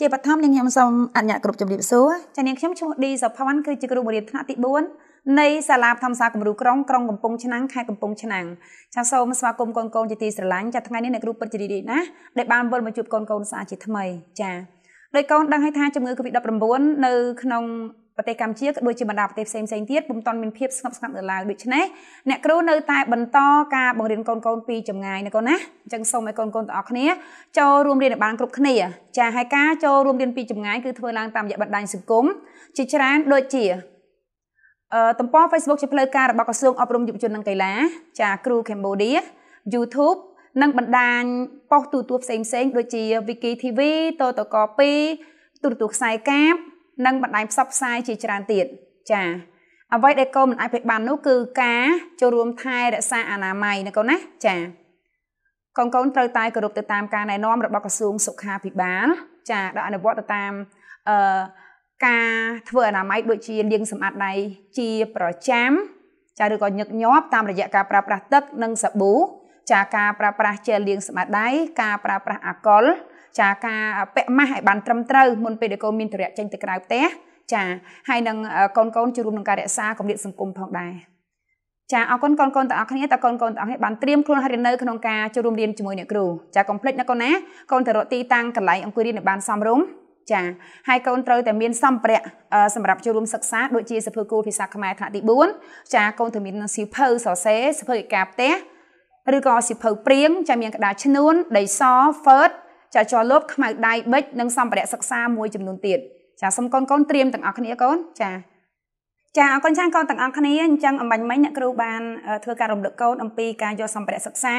ជាបឋមនាងខ្ញុំសូមអនុញ្ញាតគ្រប់ជម្រាបសួរចានាងខ្ញុំឈ្មោះឌីសុផាន់គឺជាគ្រូបង្រៀនថ្នាក់ទី4នៃសាលាធម្មសាគំរូក្រុងក្រុងកំពង់ឆ្នាំងខេត្តកំពង់ឆ្នាំងចាសូមស្វាគមន៍កូនកូនជាទីស្រឡាញ់ចាថ្ងៃនេះអ្នកគ្រូពិតជារីករាយណាស់ដែលបានវិលមកជួបកូនកូនសាជាថ្មីចាដោយកូនដឹងហើយថាជំងឺ Covid-19 នៅក្នុង ប្រទេសកម្ពុជាក៏ដូចជាបណ្ដាប្រទេសផ្សេងផ្សេងទៀតពុំទាន់មានភាពស្ងប់ស្ងាត់នៅឡើយដូច្នេះអ្នកគ្រូនៅតែបន្តការបង្រៀនកូនកូនពីចម្ងាយណាកូនណាអញ្ចឹងសូមឲ្យកូនកូនទាំងអស់គ្នាចូលរួមរៀនឲ្យបានគ្រប់គ្នាចាហើយការចូលរួមរៀនពីចម្ងាយគឺធ្វើឡើងតាមរយៈបណ្ដាញសង្គមជាច្រើនដូចជាអឺទំព័រ Facebook ជាផ្លូវការរបស់ក្រសួងអប់រំយុវជននិងកីឡាចាគ្រូ Cambodia YouTube និងបណ្ដាញប៉ុស្តិ៍ទូទួលផ្សេងផ្សេងដូចជា Wiki TV តតក2ទូរទស្សន៍ខ្សែកាប និងបណ្ដាញផ្សព្វផ្សាយជាច្រើនទៀតចាអ្វីដែលកូនមិនអាចភ្លេចបាននោះគឺការចូលរួមថែរក្សាអនាម័យណាកូនណាចាកូនកូនត្រូវតែគោរពទៅតាមការណែនាំរបស់ក្រសួងសុខាភិបាល ចាដែលអនុវត្តទៅតាមអឺការធ្វើអនាម័យដូចជាលាងសម្អាតដៃជាប្រចាំចាឬក៏ញឹកញាប់តាមរយៈការប្រើប្រាស់ទឹកនិងសាប៊ូចាការប្រើប្រាស់ជែលលាងសម្អាតដៃការប្រើប្រាស់អាល់កុល ចាការពាក់ម៉ាស់ឲ្យបានត្រឹមត្រូវមុនពេលដែលកូនមានទរៈចេញទៅក្រៅផ្ទះចាហើយនឹងកូនកូនជួយរួមក្នុងការរក្សាកម្រិតសង្គមផងដែរចាអរគុណកូនកូនទាំងអស់គ្នាតើកូនកូនទាំងអស់គ្នាបានត្រៀមខ្លួនហើយនៅក្នុងការចូលរួមរៀនជាមួយអ្នកគ្រូចាកុំភ្លេចណាកូនណាកូនទៅរកទីតាំងកន្លែងអង្គុយរៀនឲ្យបានសមរម្យចាហើយកូនត្រូវតែមានសម្ភារៈសម្រាប់ចូលរួមសិក្សាដូចជាសភើគូលភាសាខ្មែរថ្នាក់ទី4ចាកូនត្រូវមានសៀវភៅសរសេរសភើឯកាផ្ទះឬក៏សៀវភៅព្រៀងចាមានក្តារឈ្នួនដីស Word ចាចលបខ្មៅដៃប៊ិចនិងសម្ភារៈសិក្សាមួយចំនួនទៀតចាសូមកូនកូនត្រៀមទាំងអស់គ្នាកូនចាចាអរគុណចាស់កូនទាំងអស់គ្នាអញ្ចឹងអំបញ្ញមិញអ្នកគ្រូបានធ្វើការរំលឹកកូនអំពីការយកសម្ភារៈសិក្សា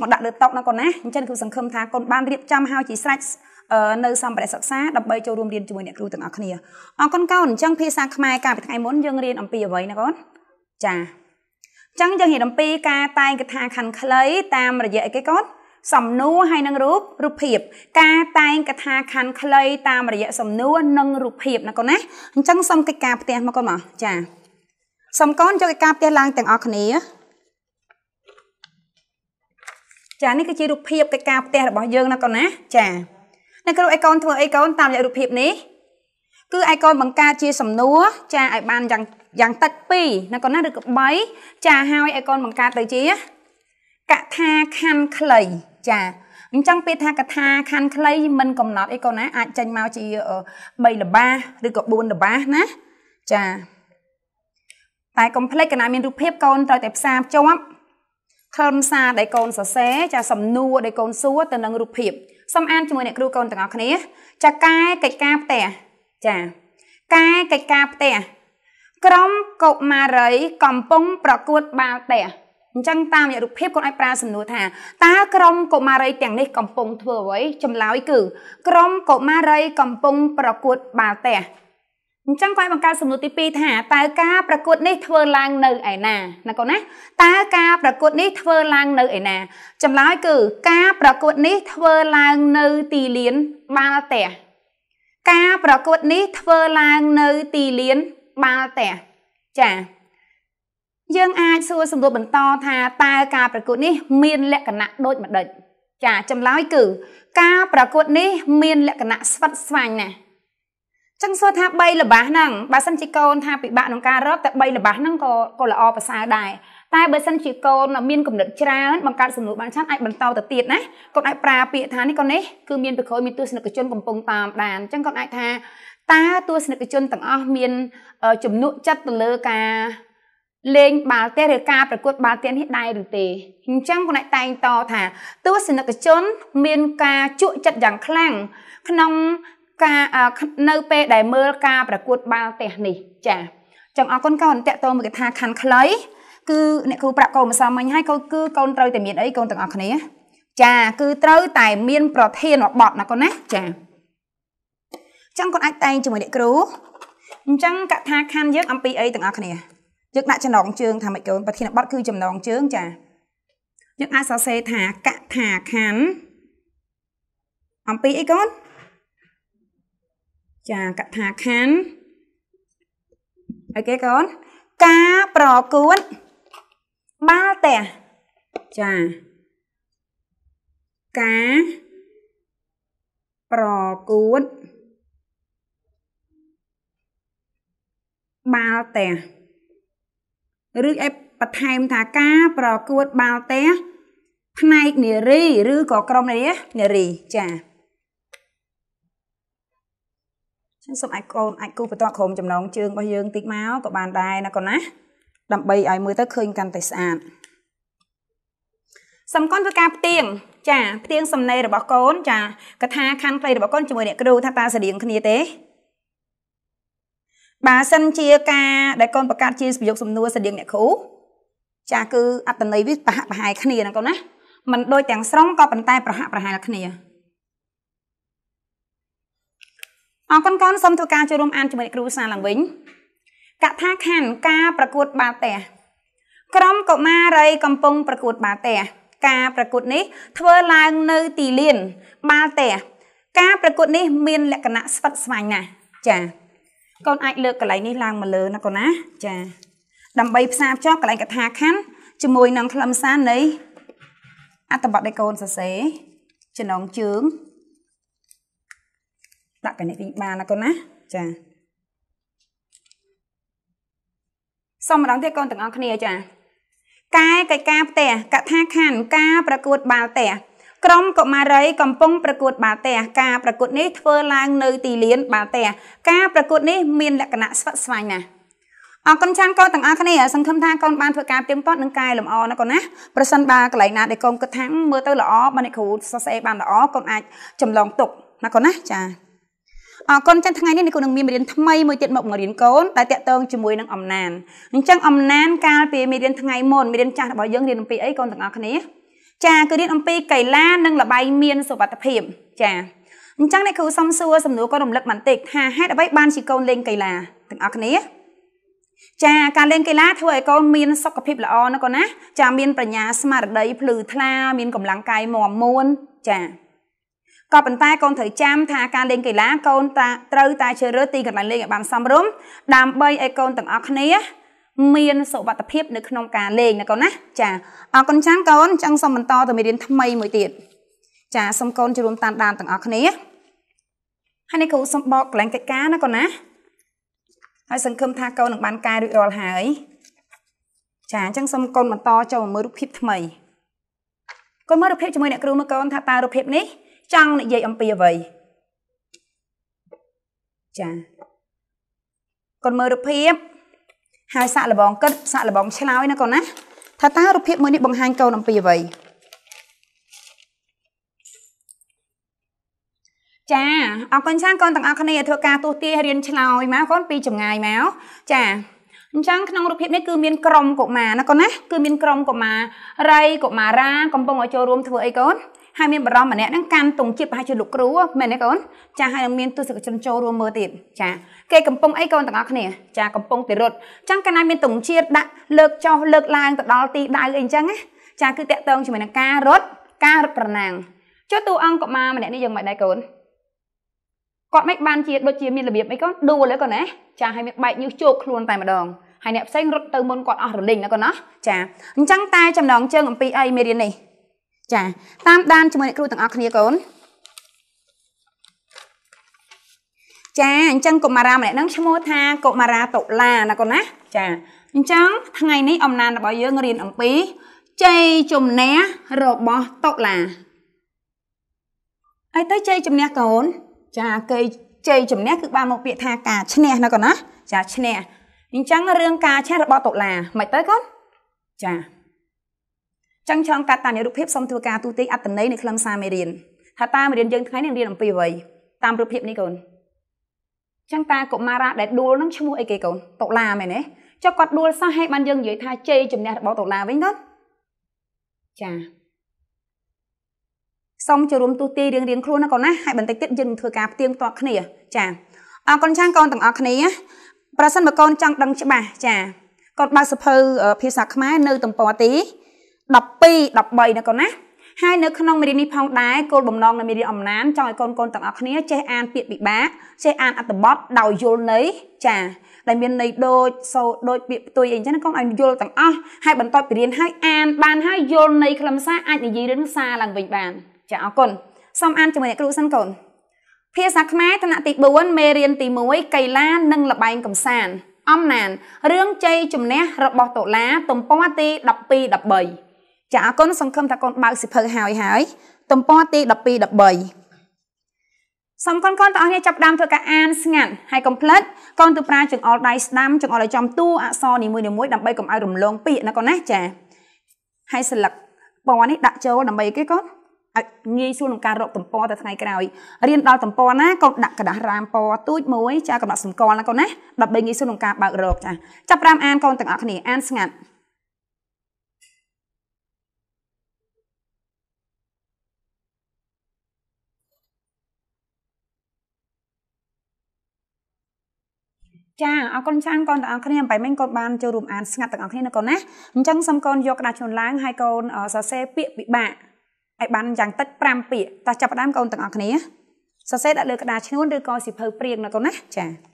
មកដាក់លើតុណាកូនណាអញ្ចឹងគឺសង្ឃឹមថាកូនបានរៀបចំហើយជាស្រេចនៅសម្ភារៈសិក្សាដើម្បីចូលរួមរៀនជាមួយអ្នកគ្រូទាំងអស់គ្នាអរគុណកូនអញ្ចឹងភាសាខ្មែរកាលពីថ្ងៃមុនយើងរៀនអំពីអ្វីណាកូនចាអញ្ចឹងយើងរៀនអំពីការតែងកថាខណ្ឌខ្លីតាមរយៈអីគេកូន សំណួរហើយនឹងរូបរូបភាព ការតែងកថាខណ្ឌខ្លីតាមរយៈសំណួរនិងរូបភាពណាកូនណាអញ្ចឹងសុំកិច្ចការផ្ទះមកកូនមកចាសុំកូនយកកិច្ចការផ្ទះឡើងទាំងអស់គ្នាចានេះគឺជារូបភាពកិច្ចការផ្ទះរបស់យើងណាកូនណាចាអ្នកគ្រូឲ្យកូនធ្វើអីកូនតាមរយៈរូបភាពនេះគឺឲ្យកូនបង្កើតជាសំណួរចាឲ្យបានយ៉ាងយ៉ាងតិច2ណាកូនណាឬក៏3ចាហើយឲ្យកូនបង្កើតទៅជាកថាខណ្ឌខ្លី ចាអញ្ចឹងពេលថាកថាខណ្ឌខ្លីមិនកំណត់អីកូនណាអាចចេញមកជា3ល្បាសឬក៏4ល្បាសណាចាតែកុំភ្លេចកណាមានរូបភាពកូនត្រូវតែផ្សារភ្ជាប់ខ្លឹមសារដែលកូនសរសេរចាសំណួរដែលកូនសួរទៅនឹងរូបភាពសូមអានជាមួយអ្នកគ្រូកូនទាំងអស់គ្នា ចាកែកិច្ចការផ្ទះចាកែកិច្ចការផ្ទះក្រុមកុមារីកំពុងប្រកួតបាល់ទះ អញ្ចឹងតាមរយៈរូបភាពគាត់អាចប្រើសំណួរថាតើក្រុមកុមារីទាំងនេះកំពុងធ្វើអ្វីចម្លើយគឺក្រុមកុមារីកំពុងប្រកួតបាល់ទះអញ្ចឹងគាត់បង្កើតសំណួរទី2ថាតើការប្រកួតនេះធ្វើឡើងនៅឯណាណាកូនណាតើការប្រកួតនេះធ្វើឡើងនៅឯណាចម្លើយគឺការប្រកួតនេះធ្វើឡើងនៅទីលានបាល់ទះការប្រកួតនេះធ្វើឡើងនៅទីលានបាល់ទះចា៎ យើងអាចសួរសំណួរបន្តថាតើការប្រកួតនេះមានលក្ខណៈដូចម្ដេចចាចម្លើយគឺ ការប្រកួតនេះមានលក្ខណៈស្វិតស្វាញណាស់ចឹងសួរថា3ល្បាសហ្នឹងបើសិនជាកូនថាពិបាកក្នុងការរកតែ3ល្បាសហ្នឹងក៏ក៏ល្អប្រសើរដែរតែបើសិនជាកូនមានគំនិតច្រើនបង្កើតសំណួរបានច្រើនអាចបន្តទៅទៀតណាកូនអាចប្រើពាក្យថានេះកូននេះគឺមានប្រខូចមានទស្សនិកជនកំពុងតាមដានអញ្ចឹងកូនអាចថាតើទស្សនិកជនទាំងអស់មានជំនុកចិត្តទៅលើការ លេងបាល់ទះឬការប្រកួតបាល់ទះនេះដែរឬទេអញ្ចឹងគណៈតែងតថាទស្សនិកជន មានការជក់ចិត្តយ៉ាងខ្លាំងក្នុងការនៅពេលដែលមើលការប្រកួតបាល់ទះនេះចាអញ្ចឹងអរគុណកូនតេតតមកថាខាន់ខ្លីគឺអ្នកគ្រូប្រាប់កូនម្សិលមិញហើយកូនគឺកូនត្រូវតែមានអីកូនទាំងអស់គ្នា ចាគឺត្រូវតែមាន ប្រធានបទណាកូនណាចាអញ្ចឹងកូនអាចតែងជាមួយអ្នកគ្រូអញ្ចឹងកថាខណ្ឌយើងអំពីអីទាំងអស់គ្នា យើងដាក់ចំណងជើងថាម៉េចកូនប្រធានបទគឺចំណងជើងចាយើងអាចសរសេរថាកថាខណ្ឌអំពីអីកូនចាកថាខណ្ឌអីគេកូនការប្រកួតបាល់ទះចាការប្រកួតបាល់ទះ ឬអេបន្ថែមថាការប្រកួតបាល់ទះផ្នែកនារីឬក៏ក្រុមនារីនារីចាចឹងសូមអាចកូនអាចគូបន្តក្រុមចំណងជើងរបស់យើងតិចមកក៏បានដែរណាកូនណាដើម្បីឲ្យមើលទៅឃើញកាន់តែស្អាតសំខាន់ធ្វើការផ្ទៀងចាផ្ទៀងសំណេររបស់កូនចាកថាខណ្ឌខ្លីរបស់កូនជាមួយអ្នកគ្រូថាតើស្តៀងគ្នាទេ បើសិនជាការដែលកូនប្រកាសជាប្រយោគសំណួរស្តៀងអ្នកគ្រូចាគឺអត្តន័យវាប្រហាក់ប្រហែលគ្នាណាកូនណាមិនដូចទាំងស្រុងក៏ប៉ុន្តែប្រហាក់ប្រហែលគ្នាអរគុណកូនសូមធ្វើការចូលរួមអានជាមួយអ្នកគ្រូសាឡើងវិញកថាខណ្ឌការប្រកួតបាល់ទះក្រុមកុមារីកំពុងប្រកួតបាល់ទះការប្រកួតនេះធ្វើឡើងនៅទីលានបាល់ទះការប្រកួតនេះមានលក្ខណៈស្វិតស្វាញណាស់ចា កូនអាចលើកកន្លែងនេះឡើងមកលើណាកូនណាចាដើម្បីផ្សារភ្ជាប់កន្លែងកថាខណ្ឌជាមួយនឹងខ្លឹមសារនៃអត្ថបទដែលកូនសរសេរចំណងជើងដាក់កណិតវិញបានណាកូនណាចាសូមម្ដងទៀតកូនទាំងអស់គ្នាចាកែកិច្ចការផ្ទះកថាខណ្ឌការប្រកួតបាល់ទះ ក្រុមកុមារីកំពុងប្រកួតបាល់ទះការប្រកួតនេះធ្វើឡើងនៅទីលានបាល់ទះការប្រកួតនេះមានលក្ខណៈស្វិតស្វាញណាស់អរគុណចានកូនទាំងអស់គ្នាសង្ឃឹមថាកូនបានធ្វើការទៀងទាត់និងកែលម្អណាកូនណាប្រសិនបើកន្លែងណាដែលកូនគិតថាមើលទៅល្អបើអ្នកគ្រូសរសេរបានល្អកូនអាចចម្លងទុកណាកូនណាចាអរគុណចឹងថ្ងៃនេះនេះគូនឹងមានមេរៀនថ្មីមួយទៀតមកបង្រៀនកូនដែលតាក់ទងជាមួយនឹងអំណានអញ្ចឹងអំណានកាលពីមេរៀនថ្ងៃមុនមេរៀនចាស់របស់យើងរៀនអំពីអីកូនទាំងអស់គ្នា ចាគឺរៀនអំពីកីឡានិងល្បែងមានសុវត្ថិភាពចាអញ្ចឹងអ្នកគ្រូសុំសួរសំណួរកូនរំលឹកបន្តិចថាហេតុអ្វីបានជាកូនលេងកីឡាទាំងអស់គ្នាចាការលេងកីឡាធ្វើឲ្យកូនមានសុខភាពល្អណាកូនណាចាមានបញ្ញាស្មារតីភ្លឺថ្លា មានកម្លាំងកាយមាំមួនចាក៏ប៉ុន្តែកូនត្រូវចាំថាការលេងកីឡាកូនតាត្រូវតែជ្រើសរើសទីកន្លែងលេងឲ្យបានសមរម្យដើម្បីឲ្យកូនទាំងអស់គ្នា មានសុវត្ថិភាពនៅក្នុងការលេងណាកូនណាចាអរគុណចាំងកូនចឹងសូមបន្តទៅមេរៀនថ្មីមួយទៀតចាសូមកូនចូលរួមតាមដានទាំងអស់គ្នាហើយនេះគ្រូសូមបកកន្លែងកិច្ចការណាកូនណាហើយសង្ឃឹមថាកូននឹងបានកែរួចរាល់ហើយចាអញ្ចឹងសូមកូនបន្តចូលមើលរូបភាពថ្មីកូនមើលរូបភាពជាមួយអ្នកគ្រូមើលកូនថាតើរូបភាពនេះចង់និយាយអំពីអ្វីចាកូនមើលរូបភាព ហើយសាក់លបងគិតសាក់លបងឆ្លើយណាកូនណាថាតើរូបភាពមួយនេះបង្ហាញកូនអំពីអ្វីចាអរគុណចាកូនទាំងអស់គ្នាធ្វើការទស្សទាយរៀនឆ្លើយមកកូនពីចម្ងាយមកចាអញ្ចឹងក្នុងរូបភាពនេះគឺមានក្រុមកុមារណាកូនណាគឺមានក្រុមកុមារៃកុមារាកំពុងឲ្យចូលរួមធ្វើអីកូន ហើយមានបរិមម្នាក់ហ្នឹងកាន់ទងជាតិប្រហែលជាលោកគ្រូមែនទេកូនចាហើយនឹងមានទស្សនិកជនចូលរួមមើលទៀតចាគេកំពុងអីកូនទាំងអស់គ្នាចាកំពុងទៅរត់អញ្ចឹងកាលណាមានទងជាតិដាក់លើកចុះលើកឡើងទៅដល់ទីដៅអីអញ្ចឹងណាចាគឺតកតងជាមួយនឹងការរត់ការរត់ប្រណាំងចុះតួអង្គកុមារម្នាក់នេះយើងមិនដែរកូនគាត់មិនបានជាដូចជាមានរបៀបអីកូនដួលទេកូនណាចាហើយមានបែកញើសជោកខ្លួនតែម្ដងហើយអ្នកផ្សេងរត់ទៅមុនគាត់អស់រលីងណាកូនណាចាអញ្ចឹងតែចំណងជើងអំពីអីមេរៀននេះ ចាតាមដានជាមួយអ្នកគ្រូទាំងអស់គ្នាកូនចាអញ្ចឹងកុមារាម្នាក់ហ្នឹងឈ្មោះថាកុមារាតុលាណាកូនណាចាអញ្ចឹងថ្ងៃនេះអំណានរបស់យើងរៀនអំពីជ័យជំនះរបស់តុលាហើយទៅជ័យជំនះកូន ចាគេជ័យជំនះគឺបានមកពាក្យថាការឈ្នះណាកូនណាចាឈ្នះអញ្ចឹងរឿងការឈ្នះរបស់តុលាមិនទៅកូនចា ចឹងឆ្លងកាត់តាមរូបភាពសូមធ្វើការទូទាញអត្តន័យនៃខ្លឹមសារមេរៀនថាតើមេរៀនយើងថ្ងៃនេះរៀនអំពីអ្វីតាមរូបភាពនេះកូនចឹងតាកុមារាដែលដួលនឹងឈ្មោះអីគេកូនតុលាមែនទេចុះគាត់ដួលសោះហើយបានយើងនិយាយថាជ័យជំនះរបស់តុលាវិញកូនចាសូមចូលរួមទូទាញរៀងរៀងខ្លួនណាកូនណាហើយបន្តិចទៀតយើងនឹងធ្វើការផ្ទៀងផ្ទាត់គ្នា ចាអរគុណចាងកូនទាំងអស់គ្នាប្រសិនបើកូនចង់ដឹងច្បាស់ចាកូនបើកសភៅភាសាខ្មែរនៅទំព័រទី 12 13ណាកូនណាហើយនៅក្នុងមេរៀននេះផងដែរគោលបំណងនៃមេរៀនអំណានចង់ឲ្យកូនកូនទាំងអស់គ្នាចេះអានពាក្យពិបាកចេះអានអត្ថបទដោយយល់ន័យចាដែលមានន័យដូចសូដូចពាក្យផ្ទុយអីចឹងកូនឲ្យយល់ទាំងអស់ហើយបន្តពីរៀនហើយអានបានហើយយល់ន័យខ្លឹមសារអាចនិយាយរឿងសារឡើងវិញបាន ចាអរគុណសូមអានជាមួយអ្នកគ្រូសិនកូនភាសាខ្មែរថ្នាក់ទី4មេរៀនទី1កីឡានិងល្បែងកំសាន្តអំណានរឿងជ័យជំនះរបស់តុលាទំព័រទី12 13 ចាអរគុណសង្ឃឹមថាកូនបើកសិភៅហើយហើយទំព័រទី12 13សំខាន់កូនទាំងអស់គ្នាចាប់ដើមធ្វើការអានស្ងាត់ហើយកុំភ្លេចកូនទៅប្រើចង្អុលដៃស្ដាំចង្អុលឲ្យចំតួអក្សរនីមួយៗដើម្បីកុំឲ្យរំលងពាក្យណាកូនណាចាហើយស្លឹកពណ៌នេះដាក់ចូលដើម្បីគេកូនឲ្យងាយស្រួលក្នុងការរកទំព័រទៅថ្ងៃក្រោយរៀនដល់ទំព័រណាកូនដាក់กระดาษរាមពណ៌ទូចមួយចាកំណត់សម្គាល់ណាកូនណាដើម្បីងាយស្រួលក្នុងការបើករកចាចាប់5អានកូនទាំងអស់គ្នាអានស្ងាត់ ចាអរគុណច្រើនកូនទាំងអស់គ្នាអំបីមិញកូនបានចូលរួមអានស្ងាត់ទាំងអស់គ្នាណាកូនណាអញ្ចឹងសូមកូនយកក្តារឈ្មោះឡើងហើយកូនសរសេរពាក្យពិបាកឲ្យបានយ៉ាងតិច5ពាក្យតោះចាប់ផ្ដើមកូនទាំងអស់គ្នាសរសេរដាក់លើក្តារឈ្នួនឬក៏សិភៅព្រៀងណាកូនណាចា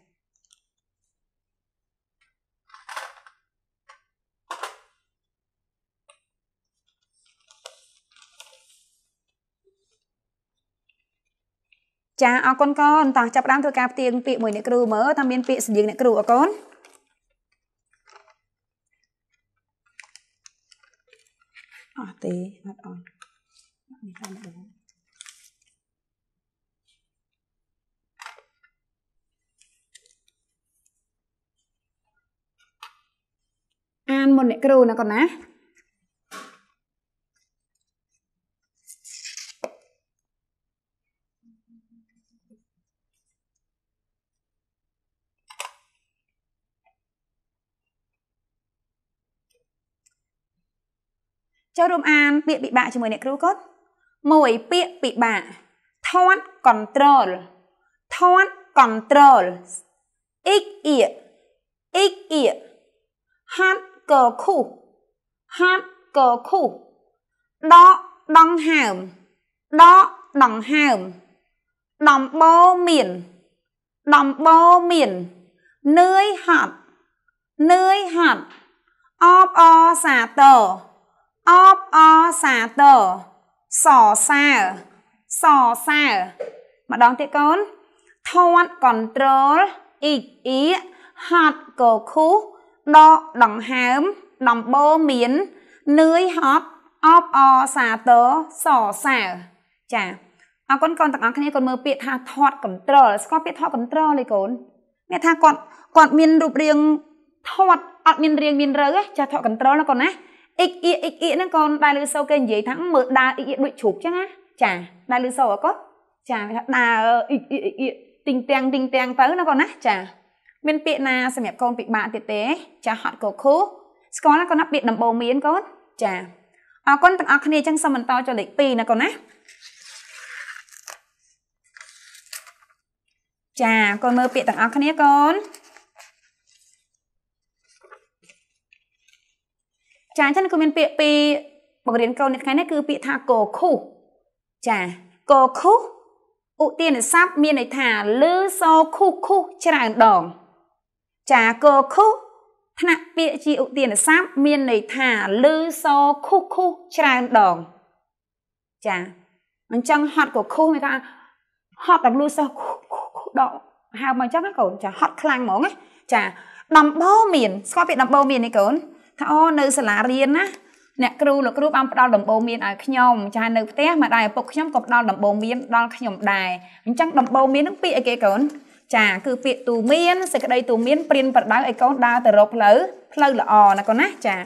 ចាអរគុណកូនតោះចាប់ផ្ដើមធ្វើការផ្ទៀងពាក្យមួយអ្នកគ្រូមើលថាមានពាក្យស្តៀងអ្នកគ្រូអរគុណអត់ទេអត់អត់នេះតែម្ដងអានមុនអ្នកគ្រូណាកូនណា ចូលរួមអានពាក្យពិបាកជាមួយអ្នកគ្រូកូន1ពាក្យពិបាកធាត់ control ធាត់ control អ៊ីកអ៊ីអ៊ីកអ៊ីហាត់កខុហាត់កខុដកដងហើមដកដងហើមដំបូមានដំបូមាននឿយហត់នឿយហត់អបអសាទរ អបអសាទរសរសើរសរសើរម្ដងទៀតកូនធាត់ control អ៊ីកអ៊ីហត់កខុសដកដង្ហើមដំបូលមាននឿយហត់អបអសាទរសរសើរចាអរគុណកូនទាំងអស់គ្នាកូនមើលពាក្យថាធាត់ control ស្គាល់ពាក្យធាត់ control ទេកូនអ្នកថាគាត់គាត់មានរូបរាងធាត់អត់មានរាងមានរើទេចាធាត់ control ណាកូនណា អ៊ីកអ៊ីអ៊ីកអ៊ីហ្នឹងកូនដែលលឺសូគេនិយាយថាមើលដើរអ៊ីកអ៊ីដូចជ្រូកចឹងណាចាដែលលឺសូអកូនចាគេថាដើរអ៊ីកអ៊ីអ៊ីទីងទាំងទីងទាំងទៅណាកូនណាចាមានពាក្យណាសម្រាប់កូនពិបាកទៀតទេ ចាហត់កខូស្គាល់ណាកូនណាពាក្យដំបូងមានកូនចាអរគុណទាំងអស់គ្នាចឹងសូមបន្តចូលលេខ2ណាកូនណាចាកូនមើលពាក្យទាំងអស់គ្នាកូន ចាអញ្ចឹងគឺមានពាក្យពីបង្រៀនកូននៅថ្ងៃនេះគឺពាក្យថាកខុសចាកខុសឧទានស័ព្ទមានន័យថាលឺសខុសខុសច្រើនដង ចាកខុសថ្នាក់ពាក្យជាឧទានស័ព្ទមានន័យថាលឺសខុសខុសច្រើនដង ចាអញ្ចឹងហត់កខុសមានថាហត់ដល់លឺសខុសខុសដកហៅមកអញ្ចឹងណាកូនចាហត់ខ្លាំងហ្មងណាចាដំបូងមានស្គាល់ពាក្យដំបូងមាននេះកូន ថាអូនៅសាលារៀនណាអ្នកគ្រូលោកគ្រូបានផ្ដល់ដំបូងមានឲ្យខ្ញុំចានៅផ្ទះម្ដាយឪពុកខ្ញុំក៏ផ្ដល់ដំបូងមានដល់ខ្ញុំដែរអញ្ចឹងដំបូងមាននឹងពាក្យអីគេកូនចាគឺពាក្យទូមានសេចក្តីទូមានព្រៀនប្រដៅឲ្យកូនដើរទៅរកផ្លូវផ្លូវល្អណាកូនណាចា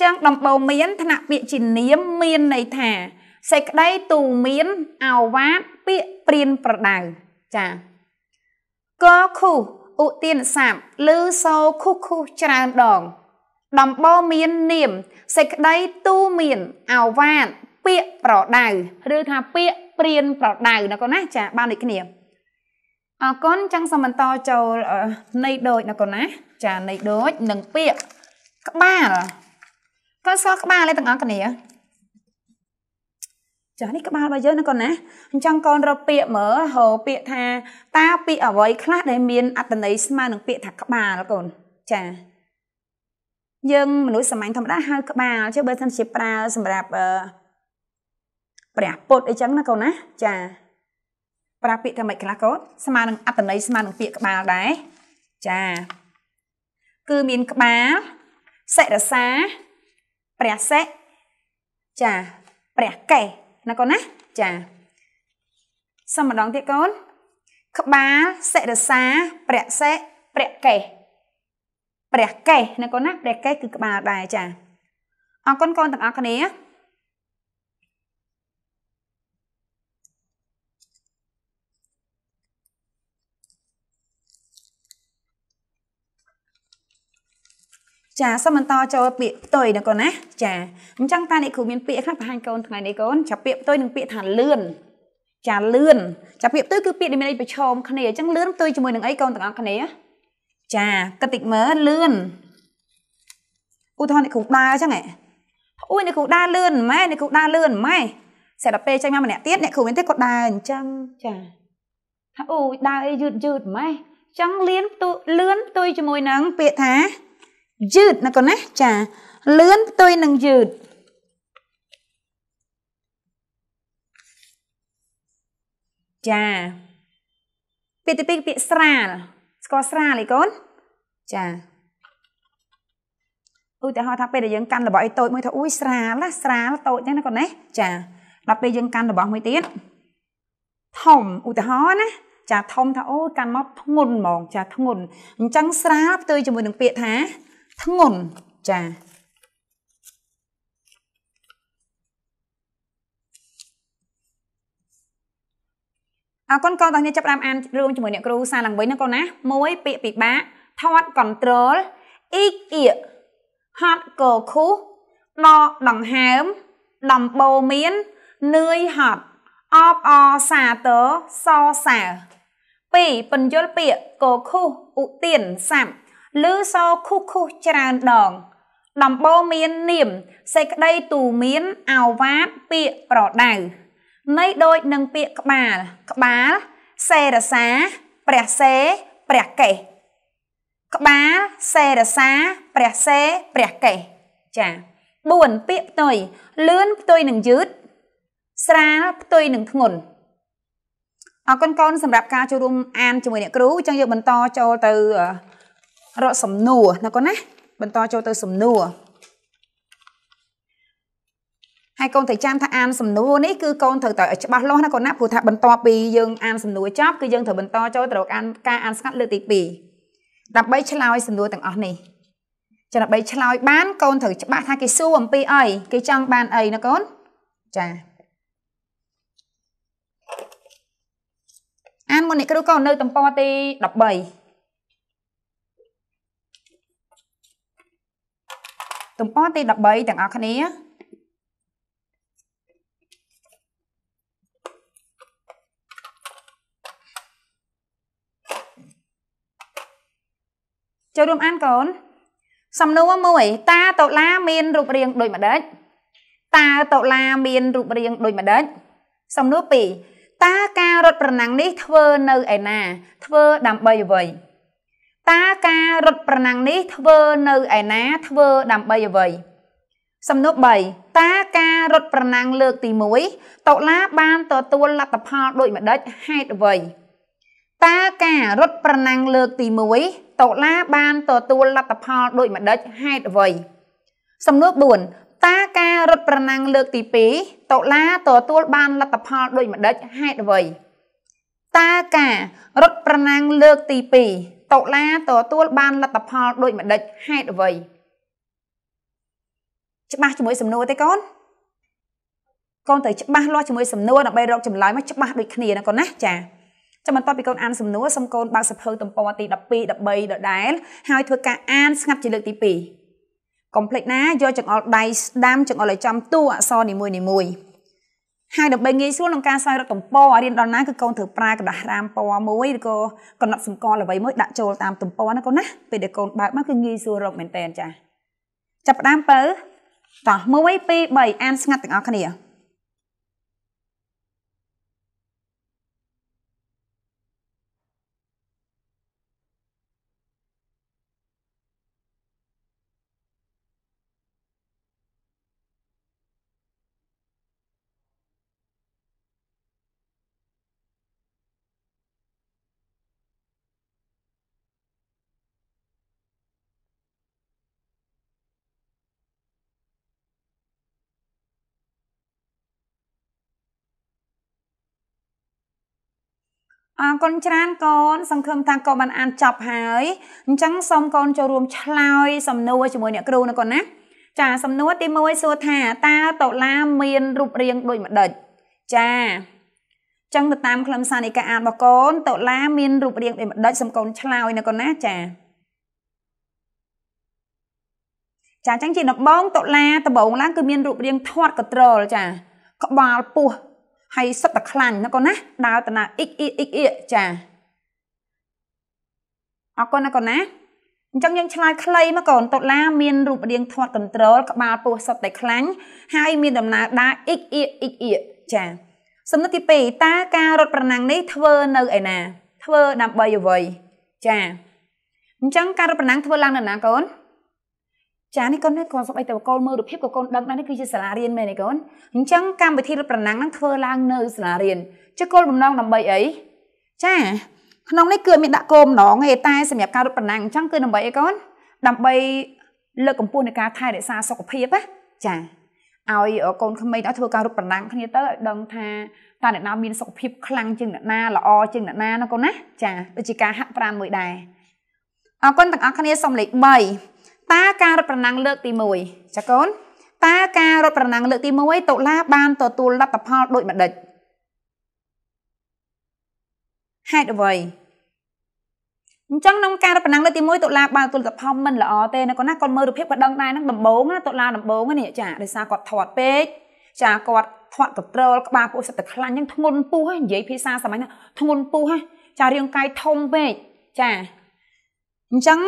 ចឹងដំបូងមានថ្នាក់ពាក្យជានាមមានន័យថាសេចក្តីទូមានអវាទពាក្យព្រៀនប្រដៅចាកខុ ឧទានស័ព្ទឬសូខុសខុសច្រើនដង ដំបូងមាននាមសេចក្តីទូមានអាវាតពាក្យប្រដៅឬថាពាក្យព្រៀនប្រដៅណាកូនណាចាបានដូចគ្នាអរគុណចឹងសូមបន្តចូលនៃដូចណាកូនណា ចានៃដូចនឹងពាក្យក្បាលកូនស្គាល់ក្បាលទេទាំងអស់គ្នា ចានេះក្បាលរបស់យើងណាកូនណាអញ្ចឹងកូនរកពាក្យមើលហៅពាក្យថាតើពាក្យអ្វីខ្លះដែលមានអត្ថន័យស្មើនឹងពាក្យថាក្បាលកូនចាយើងមនុស្សសាមញ្ញធម្មតាហៅក្បាល chứ បើសិនជាប្រើសម្រាប់អឺព្រះពុទ្ធអីចឹងណាកូនណាចាប្រើពាក្យថាម៉េចខ្លះកូនស្មើនឹងអត្ថន័យស្មើនឹងពាក្យក្បាលដែរចាគឺមានក្បាលសិរសាព្រះសិចាព្រះកេះ ណាកូនណាចាសុំម្ដងទៀតកូនក្បាលសិរសាព្រះសិព្រះកេះព្រះកេះណាកូនណាព្រះកេះគឺក្បាលដែរចាអរគុណកូនទាំងអស់គ្នា ចាសូមបន្តចូលពាក្យផ្ទុយណាកូនណាចាអញ្ចឹងតាអ្នកគ្រូមានពាក្យខ្លះបង្ហាញកូនថ្ងៃនេះកូនចាប់ពាក្យផ្ទុយនិងពាក្យថាលឿនចាលឿនចាពាក្យផ្ទុយគឺពាក្យដែលមានន័យប្រឈមគ្នាអញ្ចឹងលឿនផ្ទុយជាមួយនឹងអីកូនទាំងអស់គ្នាចាគិតតិចមើលលឿនឧទាហរណ៍អ្នកគ្រូដើរអញ្ចឹងហ៎អូយអ្នកគ្រូដើរលឿនម៉ែអ្នកគ្រូដើរលឿនម៉ែស្រាប់តែពេលចេញមកម្នាក់ទៀតអ្នកគ្រូមានទេគាត់ដើរអញ្ចឹងចាថាអូយដើរអីយឺតយឺតម៉ែចង់លៀនទូលឿនផ្ទុយជាមួយនឹងពាក្យថា យឺតណាកូនណាចាលឿនផ្ទុយនឹងយឺតចាពាក្យទី2ពាក្យស្រាលស្គាល់ស្រាលអីកូនចាឧទាហរណ៍ថាពេលដែលយើងកាន់របស់អីតូចមួយថាអ៊ុយស្រាលណាស្រាលតូចហ្នឹងណាកូនណាចាដល់ពេលយើងកាន់របស់មួយទៀតធំឧទាហរណ៍ណាចាធំថាអូកាន់មកធ្ងន់ហ្មងចាធ្ងន់អញ្ចឹងស្រាលផ្ទុយជាមួយនឹងពាក្យថា ធ្ងន់ចាអរគុណកូនទាំងនេះចាប់ផ្ដើមអានរឿងជាមួយអ្នកគ្រូសារឡើងវិញណាកូនណាមួយពាក្យពិបាកថត control អ៊ីកអៀហត់កខុសដកដង្ហើមដំបូមាននឿយហត់អបអសាទរសសើ2បញ្យលពាក្យកខុសឧទានសាប់ ឮសខុសខុសច្រើនដង ដំបូងមាននាមសេចក្តីទូមានអោវាទពាក្យប្រដៅន័យដូចនឹងពាក្យក្បាលក្បាលសេរសាព្រះសេព្រះកេសក្បាលសេរសាព្រះសេព្រះកេសចា4ពាក្យផ្ទុយលឿនផ្ទុយនឹងយឺតស្រាលផ្ទុយនឹងធ្ងន់អរគុណកូនសម្រាប់ការចូលរួមអានជាមួយអ្នកគ្រូចឹងយើងបន្តចូលទៅ រកសំណួរណាកូនណាបន្តចូលទៅសំណួរហើយកូនត្រូវចាំថាអានសំណួរនេះគឺកូនត្រូវតែឲ្យច្បាស់លាស់ណាកូនណាព្រោះថាបន្ទាប់ពីយើងអានសំណួរចប់គឺយើងត្រូវបន្តចូលទៅរកអានការអានស្ងាត់លើកទី2ដើម្បីឆ្លើយសំណួរទាំងអស់នេះចាំដើម្បីឆ្លើយបានកូនត្រូវច្បាស់ថាគេសួរអំពីអីគេចង់បានអីណាកូនចាអានមុននេះគ្រូកូននៅតំពទី13 ទំព័រទី13ទាំងអស់គ្នាចូលរួមអានកូនសំណួរមួយតើតុលាមានរូបរាងដូចម្ដេចតើតុលាមានរូបរាងដូចម្ដេចសំណួរ2តើការរត់ប្រណាំងនេះធ្វើនៅឯណា ធ្វើដើម្បីអ្វី តើការរត់ប្រណាំងនេះធ្វើនៅឯណាធ្វើដើម្បីអ្វីសំណួរ3តើការរត់ប្រណាំងលើកទី1តុលាបានទទួលលទ្ធផលដូចម្ដេចហេតុអ្វីតើការរត់ប្រណាំងលើកទី1តុលាបានទទួលលទ្ធផលដូចម្ដេចហេតុអ្វីសំណួរ4តើការរត់ប្រណាំងលើកទី2តុលាទទួលបានលទ្ធផលដូចម្ដេចហេតុអ្វីតើការរត់ប្រណាំងលើកទី2 តុលាទទួលបានលទ្ធផលដូចម្ដេចហេតុអ្វីច្បាស់ជាមួយសំណួរទេកូនកូនត្រូវច្បាស់លាស់ជាមួយសំណួរដើម្បីរកចម្លើយមកច្បាស់ដូចគ្នាណាកូនណាចាចាំបន្ទាប់ពីកូនអានសំណួរសូមកូនបើកសភៅទំព័រទី12 13ដដែលហើយធ្វើការអានស្ងាត់ជាលើកទី2កុំភ្លេចណាយកចង្អុលដៃស្ដាំចង្អុលឲ្យចំតួអក្សរនីមួយៗ ហើយដើម្បីងាយស្រួលក្នុងការស្វែងរកទំព័ររៀនដល់ណាគឺកូនត្រូវប្រើกระดาษរាមពណ៌មួយឬក៏កំណត់សម្គាល់អ្វីមួយដាក់ចូលតាមទំព័រណាកូនណាពេលដែលកូនបើកមកគឺងាយស្រួលរកមែនតើចាចាប់ផ្ដើមទៅតោះ1 2 3អានស្ងាត់ទាំងអស់គ្នា អរគុណច្រើនកូន សង្ឃឹមថាកូនបានអានចប់ហើយអញ្ចឹងសូមកូនចូលរួមឆ្លើយសំណួរជាមួយអ្នកគ្រូណាកូនណាចាសំណួរទី1សួរថាតើតុលាមានរូបរាងដូចម្ដេចចាចឹងទៅតាមខ្លឹមសារនៃការអានរបស់កូនតុលាមានរូបរាងដូចម្ដេចសូមកូនឆ្លើយណាកូនណាចាចាអញ្ចឹងជាដំបងតុលាដំបងឡើងគឺមានរូបរាងធាត់កត្រលចាក្បាលពោះ ហើយសុទ្ធតែខ្លាញ់ណាកូនណាដើរតាណាអ៊ិកអ៊ីអ៊ិកអ៊ីចាអរគុណណាកូនណាអញ្ចឹងយើងឆ្លើយខ្លីមកកូនតុលាមានរូបរាងធាត់កន្ត្រូលក្បាលពោះសុទ្ធតែខ្លាញ់ហើយមានដំណើរដើរអ៊ិកអ៊ីអ៊ិកអ៊ីចាសំណួរទី2តើការរត់ប្រណាំងនេះធ្វើនៅឯណា ធ្វើដើម្បីអ្វីចាអញ្ចឹងការរត់ប្រណាំងធ្វើឡើងនៅណាកូន ចានេះកូននេះកូនសុំអីទៅកូនមើលរូបភាពក៏កូនដឹងដែរនេះគឺជាសាលារៀនមែនទេកូនអញ្ចឹងកម្មវិធីរត់ប្រណាំងហ្នឹងធ្វើឡើងនៅសាលារៀនចុះគោលបំណងដើម្បីអីចាក្នុងនេះគឺមានដាក់គោលបំណងទេតែសម្រាប់ការរត់ប្រណាំងអញ្ចឹងគឺដើម្បីអីកូនដើម្បីលើកកម្ពស់នៃការថែរក្សាសុខភាពណាចាឲ្យកូនក្មេងឲ្យធ្វើការរត់ប្រណាំងគ្នាទៅឲ្យដឹងថាតើអ្នកណាមានសុខភាពខ្លាំងជាងអ្នកណាល្អជាងអ្នកណាណាកូនណាចាដូចជាការហាត់ប្រាណមួយដែរអរគុណទាំងអស់គ្នាសូមលេខ3 តើការរត់ប្រណាំងលើកទី1ចាកូនតើការរត់ប្រណាំងលើកទី1តុលាបានទទួលលទ្ធផលដូចម្ដេចហេតុអ្វីអញ្ចឹងក្នុងការរត់ប្រណាំងលើកទី1តុលាបានទទួលលទ្ធផលមិនល្អទេណាកូនណាកូនមើលរូបភាពក៏ដឹងដែរហ្នឹងដំបូងណាតុលាដំបូងនេះចាដោយសារគាត់ធាត់ពេកចាគាត់ធាត់កត្រលក្បាលពោះសិតតែខ្លាញ់ហ្នឹងធ្ងន់ពោះនិយាយភាសាសាមញ្ញធ្ងន់ពោះចារាងកាយធំពេកចាអញ្ចឹង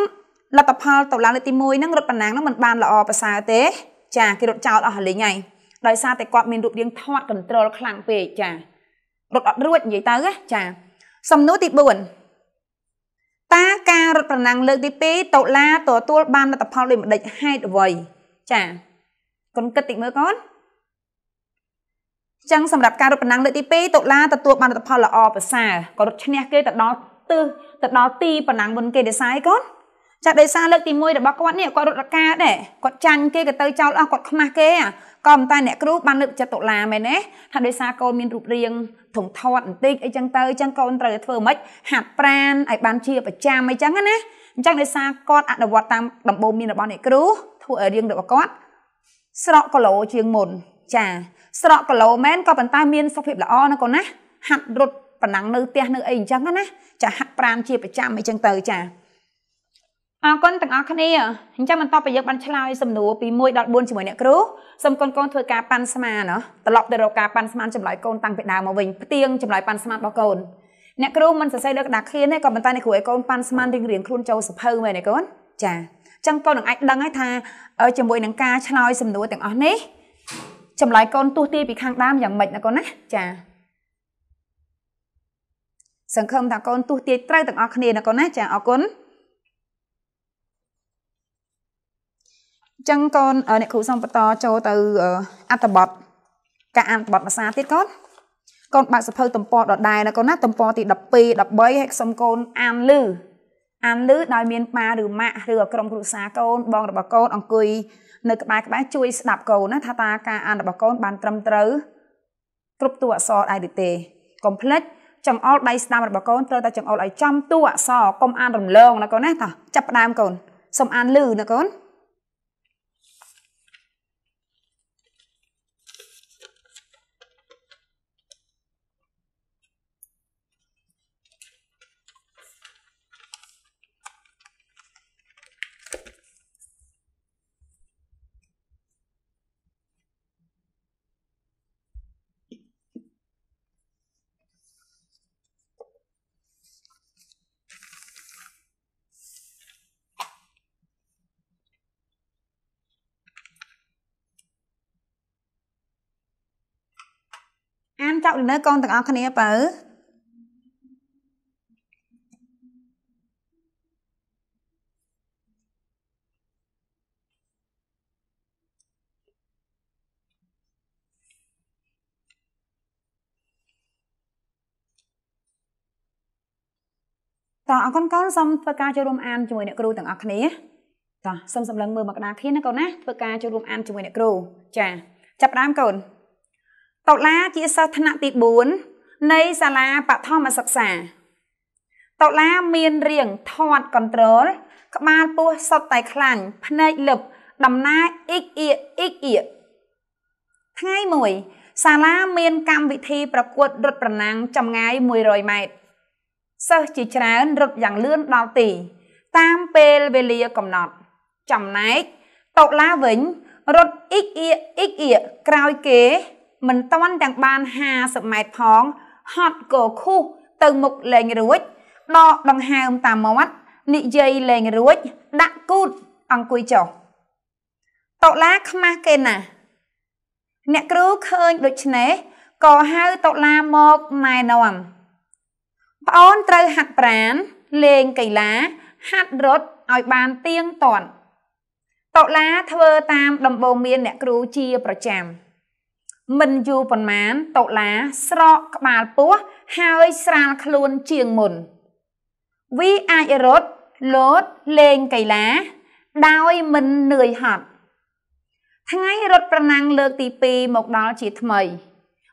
លទ្ធផលតុលាលើកទី1ហ្នឹងរត់ប្រណាំងហ្នឹងមិនបានល្អប្រសើរទេ ចាគេរត់ចោលអស់លីងហើយដោយសារតែគាត់មានរូបរាងធាត់កន្ត្រូលខ្លាំងពេកចារត់អត់រួចនិយាយទៅចាសំណួរទី4តើការរត់ប្រណាំងលើកទី2តុលាទទួលបានលទ្ធផលដូចម្ដេចហេតុអ្វីចាកូនគិតតិចមើលកូនចឹងសម្រាប់ការរត់ប្រណាំងលើកទី2តុលាទទួលបានលទ្ធផលល្អប្រសើរក៏រត់ឈ្នះគេទៅដល់ទិសទៅដល់ទីប្រណាំងមុនគេទេសាយកូន ចាដោយសារលើកទី1របស់គាត់នេះគាត់រត់រកាដែរគាត់ចាញ់គេក៏ទៅចោលអស់គាត់ខ្មាស់គេក៏ប៉ុន្តែអ្នកគ្រូបានលើកចិត្តតុលាមែនទេថាដោយសារកូនមានរូបរាងធំធាត់បន្តិចអីចឹងទៅអញ្ចឹងកូនត្រូវធ្វើម៉េចហាត់ប្រានឲ្យបានជាប្រចាំអីចឹងណាអញ្ចឹងដោយសារគាត់អនុវត្តតាមដំបូងមានរបស់អ្នកគ្រូធ្វើឲ្យរៀងរបស់គាត់ស្រកគីឡូជាងមុនចាស្រកគីឡូមែនក៏ប៉ុន្តែមានសុខភាពល្អណាកូនណាហាត់រត់ប៉ុណ្ណឹងនៅផ្ទះនៅអីអញ្ចឹងណាចាហាត់ប្រានជាប្រចាំអីចឹងទៅចា អរគុណទាំងអស់គ្នាអញ្ចឹងបន្តពីយើងបានឆ្លើយសំណួរពី1ដល់4ជាមួយអ្នកគ្រូសូមកូនកូនធ្វើការប៉ាន់ស្មានត្រឡប់ទៅរកការប៉ាន់ស្មានចម្លើយកូនតាំងពីដើមមកវិញផ្ទៀងចម្លើយប៉ាន់ស្មានរបស់កូនអ្នកគ្រូមិនសរសេរលើក្តារខៀនទេក៏ប៉ុន្តែអ្នកគ្រូឲ្យកូនប៉ាន់ស្មានរៀងរៀងខ្លួនចូលសភៅមែនទេកូនចាអញ្ចឹងកូននឹងអាចដឹងហើយថាជាមួយនឹងការឆ្លើយសំណួរទាំងអស់នេះចម្លើយកូនទស្សទាយពីខាងដើមយ៉ាងម៉េចណាកូនណាចាសង្ឃឹមថាកូនទស្សទាយត្រូវទាំងអស់គ្នាណាកូនណាចាអរគុណ ចឹងកូនអ្នកគ្រូសូមបន្តចូលទៅអត្ថបទការអានបទភាសាទៀតកូនកូនបើកសភៅទំព័រដដែលណាកូនណាទំព័រទី12 13ហើយសូមកូនអានលឺអានលឺដោយមានប៉ាឬម៉ាក់ឬក្រុមគ្រួសារកូនបងរបស់កូនអង្គុយនៅក្បែរក្បែរជួយស្ដាប់កូនណាថាតើការអានរបស់កូនបានត្រឹមត្រូវគ្រប់តួអក្សរដែរឬទេកុំភ្លេចចង្អុលដៃស្ដាំរបស់កូនត្រូវតែចង្អុលឲ្យចំតួអក្សរកុំអានរំលងណាកូនណាតោះចាប់ផ្ដើមកូនសូមអានលឺណាកូន អានចប់នៅកូនទាំងអស់គ្នាបើតោះអរគុណកូនសូមធ្វើការចូលរួមអានជាមួយអ្នកគ្រូទាំងអស់គ្នាតោះសូមសម្លឹងមើលមកក្តារខៀនណាកូនណាធ្វើការចូលរួមអានជាមួយអ្នកគ្រូចាចាប់ដើមកូន តុលាជាសិស្សថ្នាក់ទី4នៃសាលាបឋមសិក្សាតូឡាមានរាងធាត់ control ក្បាលពោះសុទ្ធតែខ្លាញ់ភ្នែកលឹបដំណើរអ៊ីកអ៊ីអ៊ីកអ៊ីថ្ងៃមួយសាលាមានកម្មវិធីប្រកួតរត់ប្រណាំងចម្ងាយ100ម៉ែត្រសិស្សជាច្រើនរត់យ៉ាងលឿនដល់ទី តាមពេលវេលាកំណត់ ចំណែកតូឡាវិញរត់អ៊ីកអ៊ីអ៊ីកអ៊ីក្រោយគេ មិនតាន់ទាំងបាន50ម៉ែត្រផងហត់កខុសទៅមុខលែងរួចដកដង្ហើមតាមមាត់និយាយលែងរួច ដាក់គូតអង្គុយចុះតូឡាខ្មាស់គេណាស់អ្នកគ្រូឃើញដូច្នេះក៏ហៅតុលាមកណែនាំប្អូនត្រូវហាត់ប្រាណលេងកីឡា ហាត់រត់ឲ្យបានទៀងទាត់តុលាធ្វើតាមដំបូន្មានអ្នកគ្រូជាប្រចាំ មិនយូរប៉ុន្មានតុលាស្រកក្បាលពោះហើយស្រាលខ្លួនជាងមុនវីអាចរត់លោតលេងកីឡា ដោយមិននឿយហត់ថ្ងៃរត់ប្រណាំងលើកទី2មកដល់ជាថ្មី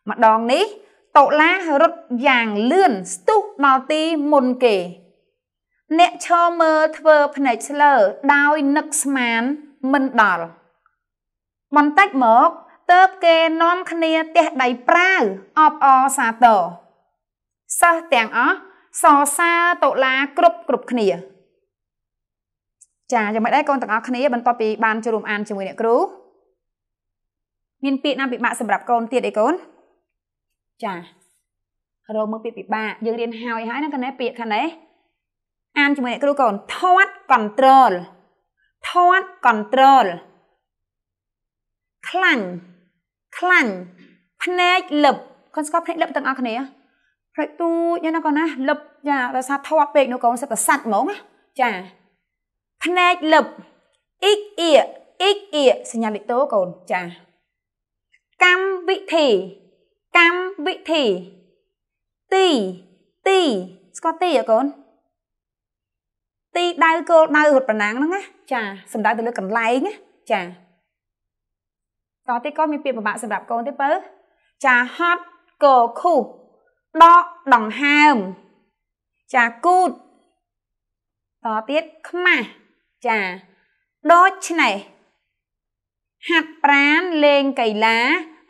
ម្ដងនេះតូឡារត់យ៉ាងលឿនស្ទុះដល់ទីមុនគេ អ្នកឈរមើលធ្វើភ្នែកស្លើដោយនឹកស្មានមិនដល់បន្តិចមក ទៅគេនាំគ្នាទះដៃប្រាវអបអសាទរសិស្សទាំងអស់សរសើរតុលាគ្រប់គ្រប់គ្នា ចាយ៉ាងម៉េចដែរកូនទាំងអស់គ្នាបន្ទាប់ពីបានចូលរួមអានជាមួយអ្នកគ្រូមានពាក្យណាពិបាកសម្រាប់កូនទៀតអីកូនចារកមើលពាក្យពិបាកយើងរៀនហើយហើយណាកណែពាក្យខាងនេះអានជាមួយអ្នកគ្រូកូនធាត់ control ធាត់ control ខ្លាញ់ ខ្លាញ់ភ្នែកលឹបកូនស្គាល់ភ្នែកលឹបទាំងអស់គ្នាភ្នែកទូចណាកូនណាលឹបចាដោយសារធាត់ពេកនោះកូនសិតតែសាច់ហ្មងណាចាភ្នែកលឹបអ៊ីកអ៊ីអ៊ីកអ៊ីសញ្ញាលេខតូកូនចាកម្មវិធីកម្មវិធីទីទីស្គាល់ទីអកូនទីដៅគោលដៅរត់ប្រណាំងហ្នឹងណាចាសំដៅទៅលើកន្លែងណាចា តទៀតក៏មានពាក្យពិបាកសម្រាប់កូនទេបើចាហត់កខុសដកដង្ហើម ចាគូតតទៀតខ្មាស់ចាដូច្នេះហាត់ប្រាណលេងកីឡា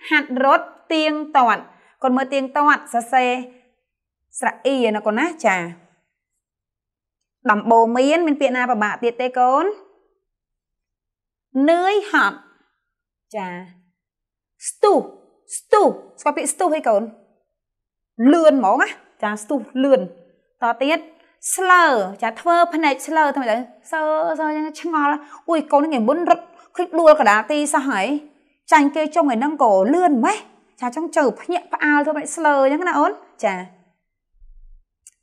ហាត់រត់ទៀងទាត់កូនមើលទៀងទាត់សរសេរស្រៈអ៊ីណាកូនណាចាដំបូន្មានមានពាក្យណាពិបាកទៀតទេកូននឿយហត់ ចា ស្ទុះស្ទុះស្គាល់ពាក្យស្ទុះអីកូនលឿនហ្មងណាចាស្ទុះលឿនតទៀតស្លើចាធ្វើភ្នែកស្លើធ្វើម៉េចទៅសើសើយ៉ាងឆ្ងល់អ៊ុយកូនថ្ងៃមុនរត់ឃើញដួលកដាលទីសោះហើយចាញ់គេចុងឯហ្នឹងក៏លឿនម៉េះចាចង់ជើភ្ញាក់ផ្អើលធ្វើម៉េចស្លើអញ្ចឹងណាអូនចា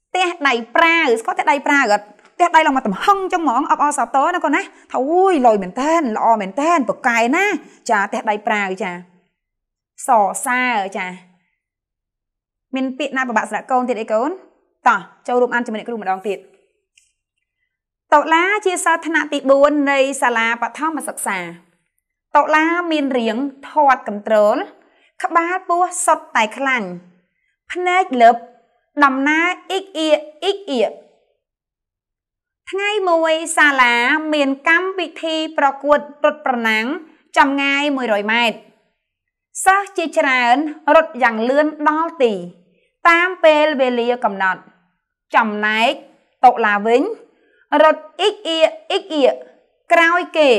ផ្ទះដៃប្រាវស្គាល់ផ្ទះដៃប្រាវអត់ផ្ទះដៃឡើងមកទំហឹងចឹងហ្មងអបអរសាទរណាកូនណាថាអូយលយមែនតែនល្អមែនតែនប្រកែណា ចាផ្ទះដៃប្រាវចាសរសើរចាមានពាក្យណាប្របាក់ស្រាក់កូនទៀតអីកូនតោះចូលរួមអានជាមួយអ្នកគ្រូម្ដងទៀតតូឡាជាសិស្សថ្នាក់ទី4នៃសាលាបឋមសិក្សាតូឡាមានរាងធាត់កន្ត្រូលក្បាលពោះសុទ្ធតែខ្លាញ់ភ្នែកលឹបដំណើរអ៊ីកអ៊ីអ៊ីកអ៊ី ថ្ងៃមួយសាលាមានកម្មវិធីប្រកួតរត់ប្រណាំងចម្ងាយ100ម៉ែត្រសិស្សជាច្រើនរត់យ៉ាងលឿនដល់ទី តាមពេលវេលាកំណត់ ចំណែកតុលាវិញរត់អ៊ីកអ៊ីអ៊ីកអ៊ីក្រោយគេ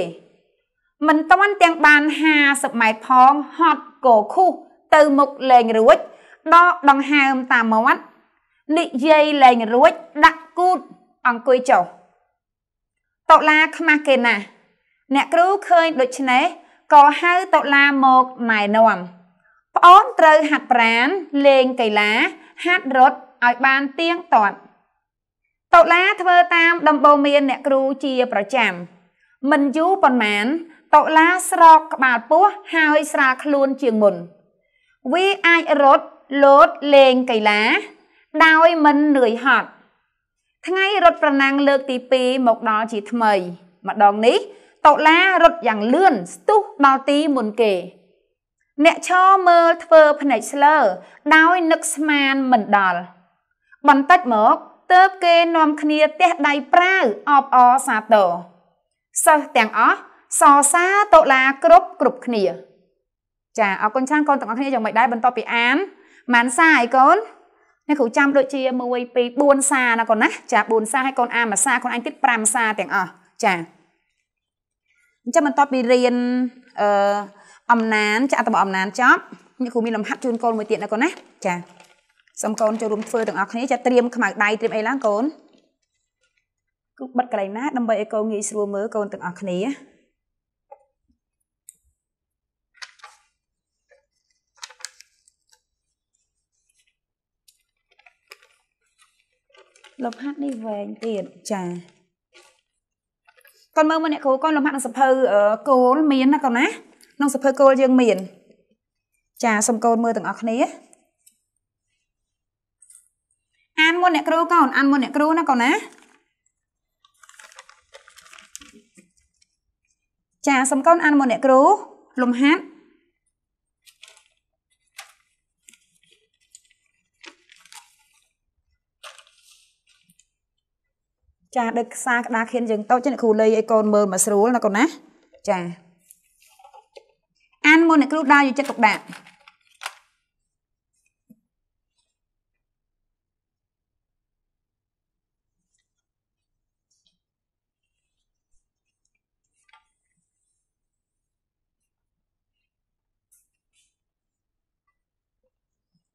មិនតាន់ទាំងបាន50ម៉ែត្រផងហត់កខុសទៅមុខលែងរួចដកដង្ហើមតាមមាត់និយាយលែងរួចដាក់គូតអង្គុយចុះ តុលាខ្មាស់គេណាស់អ្នកគ្រូឃើញដូច្នេះក៏ហៅតុលាមកណែនាំប្អូនត្រូវហាត់ប្រាណលេងកីឡាហាត់រត់ឲ្យបានទៀងទាត់តុលាធ្វើតាមដំបូន្មានអ្នកគ្រូជាប្រចាំ មិនយូរប៉ុន្មានតុលាស្រកក្បាលពោះហើយស្រាលខ្លួនជាងមុនវាអាចរត់លោតលេងកីឡា ដោយមិននឿយហត់ ថ្ងៃរត់ប្រណាំងលើកទី2មកដល់ជាថ្មី ម្ដងនេះតុលារត់យ៉ាងលឿនស្ទុះដល់ទីមុនគេ អ្នកឈរមើលធ្វើភ្នែកស្លើដោយនឹកស្មានមិនដល់បន្តិចមកទទើបគេនាំគ្នាទះដៃប្រាវអបអសាទរសិស្សទាំងអស់សរសើរតុលាគ្រប់គ្រប់គ្នា ចាអរគុណច្រើនកូនទាំងអស់គ្នាយ៉ាងម៉េចដែរបន្ទាប់ពីអានម៉ានសាឲ្យកូន អ្នកគ្រូចាំដូចជា1 2 4សាណាកូនណាចា4សាឲ្យកូនអានមួយសាកូនអញទៀត5សាទាំងអស់ចាអញ្ចឹងបន្ទាប់ពីរៀនអឺអំណានចាអត្តបអំណានចប់អ្នកគ្រូមានលំហាត់ជូនកូនមួយទៀតណាកូនណាចាសូមកូនចូលរួមធ្វើទាំងអស់គ្នាចាត្រៀមខ្មៅដៃត្រៀមអីឡើងកូនគឺបិទកន្លែងណាដើម្បីឲ្យកូនងាយស្រួលមើលកូនទាំងអស់គ្នា លំហាត់នេះវែងទៀតចាកូនមើលមកអ្នកគ្រូកូនលំហាត់នឹងសភៅគោលមានណាកូនណាក្នុងសភៅគោលយើងមាន ចាសូមកូនមើលទាំងអស់គ្នាអានមុនអ្នកគ្រូកូនអានមុនអ្នកគ្រូណាកូនណាចាសូមកូនអានមុនអ្នកគ្រូលំហាត់ ចាដឹកខ្សាក្តារខៀនយើងតូចអ្នកគ្រូលេឲ្យកូនមើលមកស្រួលណាកូនណាចាអានមុនអ្នកគ្រូដើរយកចិត្តទុកដាក់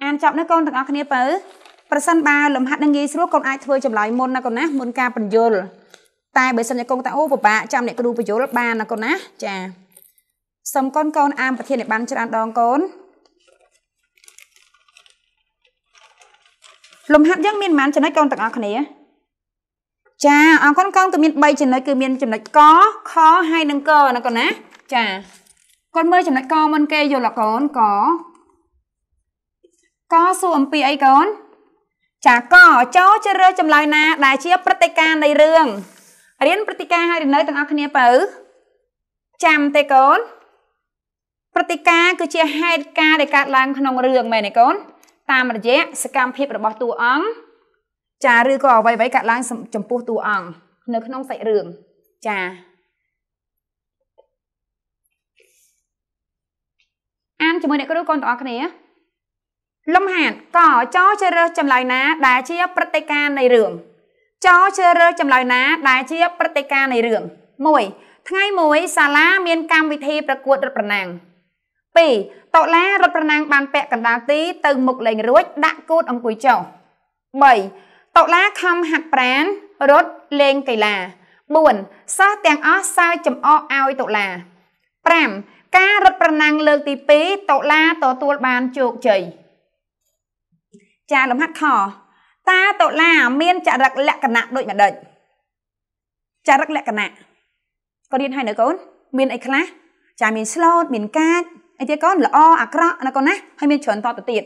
អានចប់នៅកូនទាំងអស់គ្នាបើ ប្រសិនបើលំហាត់នឹងងាយស្រួលកូនអាចធ្វើចម្លើយមុនណាកូនណាមុនការបញ្យលតែបើសិនជាកូនតាអូពិបាកចាំអ្នកគ្រូបញ្យលបានណាកូនណាចាសុំកូនកូនអានប្រធានឲ្យបានច្រើនដងកូនលំហាត់យើងមានប៉ុន្មានចំណុចកូនទាំងអស់គ្នាចាអរគុណកូនគឺមាន3ចំណុចគឺមានចំណុចកខហើយនិងកណាកូនណាចាកូនមើលចំណុចកមុនគេយល់អកូនកកសួរអំពីអីកូន ចាកចូលជ្រើសរើសចម្លើយណាដែលជាព្រឹត្តិការណ៍នៃរឿងរៀនព្រឹត្តិការណ៍ហើយនៅទាំងអស់គ្នាបើចាំទេកូនព្រឹត្តិការណ៍គឺជាហេតុការណ៍ដែលកើតឡើងក្នុងរឿងមែនទេកូនតាមរយៈសកម្មភាពរបស់តួអង្គចាឬក៏អ្វីអ្វីកើតឡើងចំពោះតួអង្គនៅក្នុងសាច់រឿងចាអានជាមួយអ្នកគ្រូកូនទាំងអស់គ្នា លំហាត់កចជ្រើសរើសចម្លើយណាដែលជាព្រឹត្តិការណ៍នៃរឿងចជ្រើសរើសចម្លើយណាដែលជាព្រឹត្តិការណ៍នៃរឿង1ថ្ងៃមួយសាលាមានកម្មវិធីប្រកួតរត់ប្រណាំង2តុលារត់ប្រណាំងបានពាក់កណ្ដាលទីទៅមុខលេងរួចដាក់គូតអង្គុយចុះ3តុលាខំហាត់ប្រានរត់លេងកីឡា4សិស្សទាំងអស់សើចចំអកឲ្យតុលា5ការរត់ប្រណាំងលើកទី2តុលាទទួលបានជោគជ័យ ចាលំហាត់ខតាតុលាមានចរិតលក្ខណៈដូចម្ដេចចរិតលក្ខណៈក៏រៀនឲ្យនៅកូន មានអីខ្លះចាមានស្លូតមានកាចអីទៀតកូនល្អអាក្រក់ណាកូនណាហើយមានច្រើនតទៅទៀត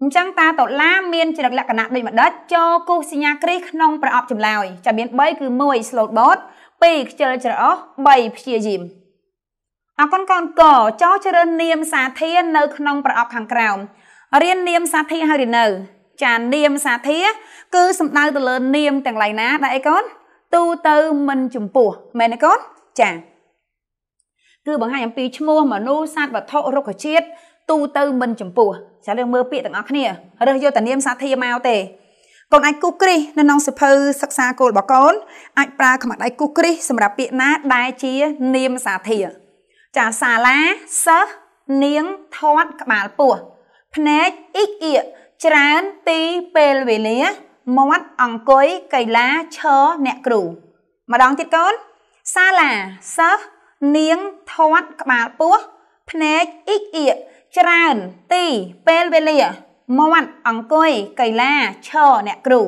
អញ្ចឹងតាតុលាមានចរិតលក្ខណៈដូចម្ដេចចូលគូសញ្ញាគ្រីក្នុងប្រអប់ចម្លើយចាមាន3គឺ1 slot board 2ខ្ជិលច្រអូស3ព្យាយាមអរគុណកូនកចូលជ្រើសនាមសាធារនៅក្នុងប្រអប់ខាងក្រោម រៀននាមសាធារហើយឬនៅចានាមសាធារគឺសំដៅទៅលើនាមទាំងឡាយណាដែរអីកូនទូទៅមិនចំពោះមែនទេកូនចាគឺបង្ហាញអំពីឈ្មោះមនុស្សសត្វវត្ថុរុក្ខជាតិទូទៅមិនចំពោះចាយើងមើលពាក្យទាំងអស់គ្នារើសយកតែនាមសាធារមកទេកូនអាចគូគ្រីសនៅក្នុងសិភៅសិក្សាគោលរបស់កូនអាចប្រើខ្មាក់ដៃគូគ្រីសសម្រាប់ពាក្យណាដែលជានាមសាធារចាសាលាសិស្សនាងធាត់ក្បាលពោះ ភ្នែកអ៊ីកអៀច្រើនទីពេលវេលាមាត់អង្គុយកីឡាឈរអ្នកគ្រូ ម្ដងទៀតកូន សាលាសិស្សនាងធាត់ក្បាលពោះភ្នែកអ៊ីកអៀច្រើនទីពេលវេលាមាត់អង្គុយកីឡាឈរអ្នកគ្រូ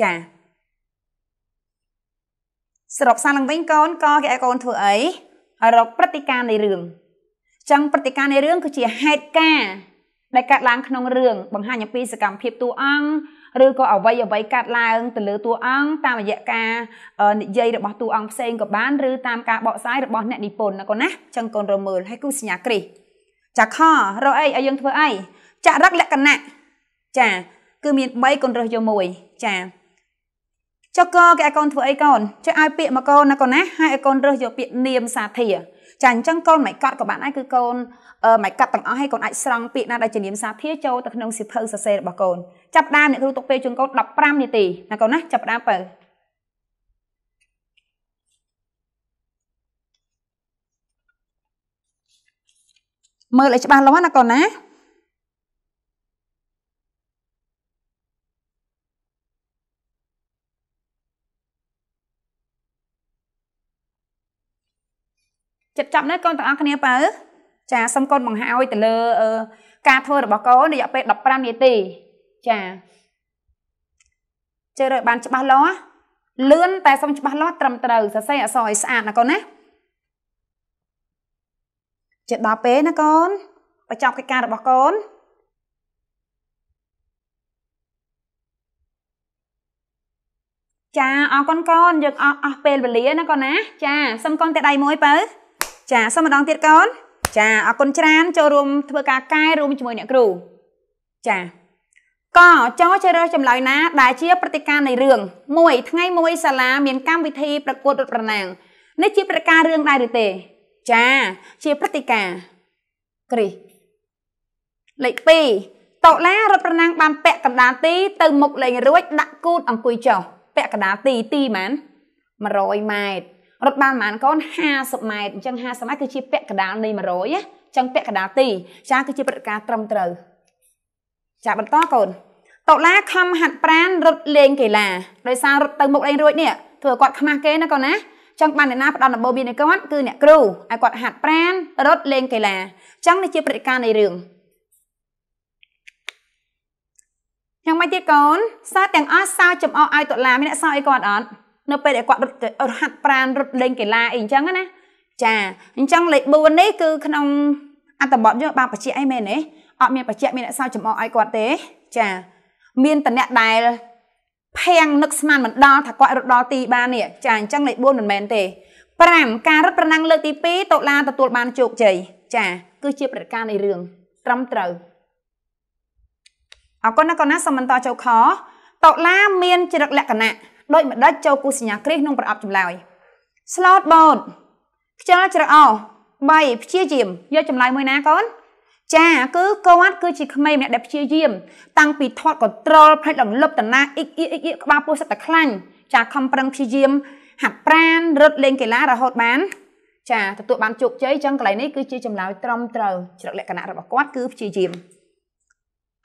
ចាសរុបសារឡើងវិញកូនកគេឲ្យកូនធ្វើអីរកព្រឹត្តិការណ៍នៃរឿងចឹងព្រឹត្តិការណ៍នៃរឿងគឺជាហេតុការណ៍ ដែលកើតឡើងក្នុងរឿងបង្ហាញអំពីសកម្មភាពតួអង្គឬក៏អ្វីអ្វីកើតឡើងទៅលើតួអង្គតាមរយៈការនិយាយរបស់តួអង្គផ្សេងក៏បានឬតាមការបកស្រាយរបស់អ្នកនិពន្ធណាកូនណាចឹងកូនរមើលហើយគូសញ្ញាគ្រីសចាខរកអីឲ្យយើងធ្វើអីចរិតលក្ខណៈចាគឺមាន3កូនរើសយកមួយចាចុះកគេឲ្យកូនធ្វើអីកូនចុះឲ្យពាក្យមកកូនណាកូនណាហើយឲ្យកូនរើសយកពាក្យនាមសាធា ចាអញ្ចឹងកូនមិនកាត់ក៏បានដែរគឺកូនមិនកាត់ទាំងអស់ឲ្យកូនអាចស្រង់ពាក្យណាដែលជានាមសាធាចូលទៅក្នុងសៀវភៅសរសេររបស់កូនចាប់ដើមអ្នកគ្រូទុកពេលជូនកូន15នាទីណាកូនណាចាប់ដើមបើមើលឲ្យច្បាស់លាស់ណាកូនណា ចិត្តចាប់នៅកូនទាំងអស់គ្នាបើចាសុំកូនបង្ហើយទៅលើការធ្វើរបស់កូនរយៈពេល15នាទីចាជឿរើបានច្បាស់លាស់លឿនតែសុំច្បាស់លាស់ត្រឹមត្រូវសរសេរអក្សរឲ្យស្អាតណាកូនណាចិត្តដល់ពេលណាកូនបញ្ចប់កិច្ចការរបស់កូនចាអរគុណកូនយើងអស់អស់ពេលវេលាណាកូនណាចាសុំកូនតែដៃមួយបើ ចាសុំម្ដងទៀតកូនចាអរគុណច្រើនចូលរួមធ្វើការកែរួមជាមួយអ្នកគ្រូចាកចជ្រើសចម្លើយណា ដែលជាព្រឹត្តិការណ៍នៃរឿងមួយថ្ងៃមួយសាលាមានកម្មវិធីប្រកួតរត់ប្រណាំងនេះជាព្រឹត្តិការណ៍រឿងដែរឬទេ ចាជាព្រឹត្តិការណ៍គ្រីលេខ2តូឡារត់ប្រណាំងបានពាក់កណ្ដាលទីទៅមុខលេងរួចដាក់គូតអង្គុយចុះពាក់កណ្ដាលទីទីម៉ាន100ម៉ែត្រ រត់បានប្រហែលកូន50ម៉ែត្រអញ្ចឹង50ម៉ែត្រគឺជាពាក់កណ្ដាលនៃ100ណាអញ្ចឹងពាក់កណ្ដាលទីចាគឺជាព្រឹត្តិការណ៍ត្រឹមត្រូវចាបន្តកូនតូឡាខំហាត់ប្រានរត់លេងកីឡាដោយសាររត់ទៅមុខលេងរួចនេះធ្វើគាត់ខ្មាស់គេណាកូនណាចឹងបានអ្នកណាផ្ដល់ដំបូន្មានឲ្យគាត់គឺអ្នកគ្រូឲ្យគាត់ហាត់ប្រានរត់លេងកីឡាចឹងនេះជាព្រឹត្តិការណ៍នៃរឿងយ៉ាងម៉េចទៀតកូនសិស្សទាំងអស់សើចំអកឲ្យតុលាមានអ្នកសើអីគាត់អត់ នៅពេលដែលគាត់រត់ហាត់ប្រានរត់លេងកីឡាអីអញ្ចឹងណាចាអញ្ចឹងលេខ4នេះគឺក្នុងអត្ថបទយកបានបញ្ជាក់អីមែនទេអត់មានបញ្ជាក់មានអ្នកសើចំអកឲ្យគាត់ទេ ចា មានតអ្នកដែលភាំងនឹកស្មានមិនដល់ថាគាត់រត់ដល់ទីបាននេះចាអញ្ចឹងលេខ4មិនមែនទេ5ការរត់ប្រណាំងលើកទី2តូឡាទទួលបានជោគជ័យចាគឺជាព្រឹត្តិការណ៍នៃរឿងត្រឹមត្រូវអរគុណណាកូនណាសូមបន្តចូលខតូឡាមានចរិតលក្ខណៈ ដោយម្ដេចចូលគូសញ្ញាគ្រីសក្នុងប្រអប់ចម្លើយ slot boat ខ្យល់ច្រអោ3ព្យាយាមយកចម្លើយមួយណាកូនចាគឺគាត់គឺជាក្មេងម្នាក់ដែលព្យាយាម តាំងពីធាត់កន្ត្រូលផ្នែកលំលឹបតាណាអ៊ីកអ៊ីកអ៊ីកក្បាលពោះសិតតែខ្លាញ់ចាខំប្រឹងព្យាយាម ហាត់ប្រានរត់លេងកីឡារហូតបាន ចាទទួលបានជោគជ័យចឹងកន្លែងនេះគឺជាចម្លើយត្រឹមត្រូវច្រកលក្ខណៈរបស់គាត់គឺព្យាយាម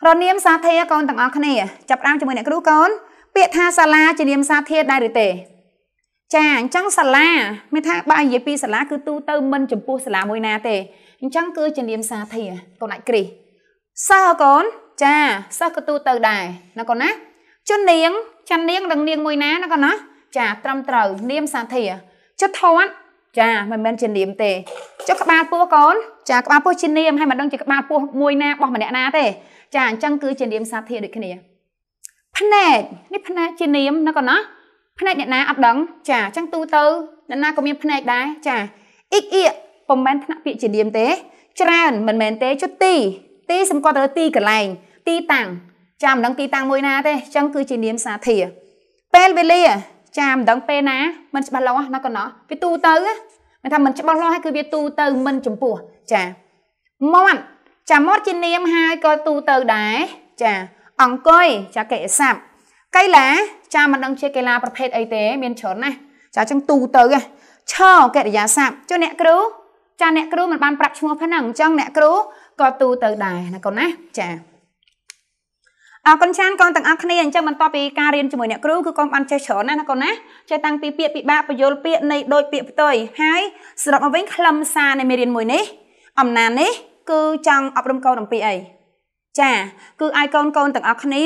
រនាមសាធារកូនទាំងអស់គ្នាចាប់ផ្ដើមជាមួយអ្នកគ្រូកូន ពាក្យថាសាលាជានាមសាធារដែរឬទេ ចាអញ្ចឹងសាលាមានថាបើនិយាយពីសាលាគឺទូទៅមិនចំពោះសាលាមួយណាទេអញ្ចឹងគឺជានាមសាធារកូនអាចគ្រីសិស្សកូនចាសិស្សក៏ទូទៅដែរណាកូនណាជននាងចាន់នាងនិងនាងមួយណាណាកូនណាចាត្រឹមត្រូវនាមសាធារចុះធាត់ចាមិនមែនជានាមទេចុះក្បាលពោះកូនចាក្បាលពោះជានាមហើយមិនដឹងជាក្បាលពោះមួយណារបស់ម្នាក់ណាទេចាអញ្ចឹងគឺជានាមសាធារដូចគ្នា ភ្នែកនេះភ្នែកជានាមណាកូនណាភ្នែកអ្នកណាអត់ដឹងចាអញ្ចឹងទូទៅអ្នកណាក៏មានភ្នែកដែរចាអ៊ីកអ៊ីពុំមែនថ្នាក់ពាក្យជានាមទេ ច្រើនមិនមែនទេចុះទី ទីសម្គាល់ទៅទីកន្លែង ទីតាំងចាំមិនដឹងទីតាំងមួយណាទេអញ្ចឹងគឺជានាមសាធារពេលវេលាចាំមិនដឹងពេលណាមិនច្បាស់លាស់ណាកូនណោះវាទូទៅមិនថាមិនច្បាស់លាស់ហើយគឺវាទូទៅមិនចំពោះចាមាត់ចាមាត់ជានាមហើយក៏ទូទៅដែរចា អង្គុយចាកិច្ចស័ព្ទកីឡាចាមិនដឹងជាកីឡាប្រភេទអីទេ មានច្រើនណាស់ចាអញ្ចឹងទូទៅឈរកិរិយាស័ព្ទចុះអ្នកគ្រូចាអ្នកគ្រូមិនបានប្រាប់ឈ្មោះហ្នឹងអញ្ចឹងអ្នកគ្រូក៏ទូទៅដែរណាកូនណាចាអរគុណចានកូនទាំងអស់គ្នាអញ្ចឹងបន្ទាប់ពីការរៀនជាមួយអ្នកគ្រូគឺកូនបានចេះច្រើនណាស់ណាកូនណាចេះតាំងពីពាក្យពិបាកបញ្យលពាក្យនៃដូចពាក្យផ្ទុយហើយសរុបមកវិញខ្លឹមសារនៃមេរៀនមួយនេះអំណាននេះគឺចង់អប់រំកូនអំពីអី ចាគឺឲ្យកូនកូនទាំងអស់គ្នា